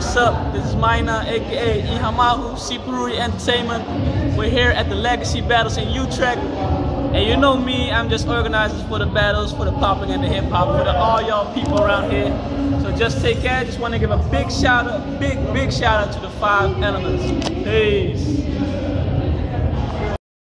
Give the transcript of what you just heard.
What's up? This is Maina, aka Ihamahu, Siperuhi Entertainment. We're here at the Legacy Battles in Utrecht. And you know me, I'm just organizers for the battles, for the popping and the hip hop, for the, all y'all people around here. So just take care. Just want to give a big shout out, big, big shout out to the five elements. Hey.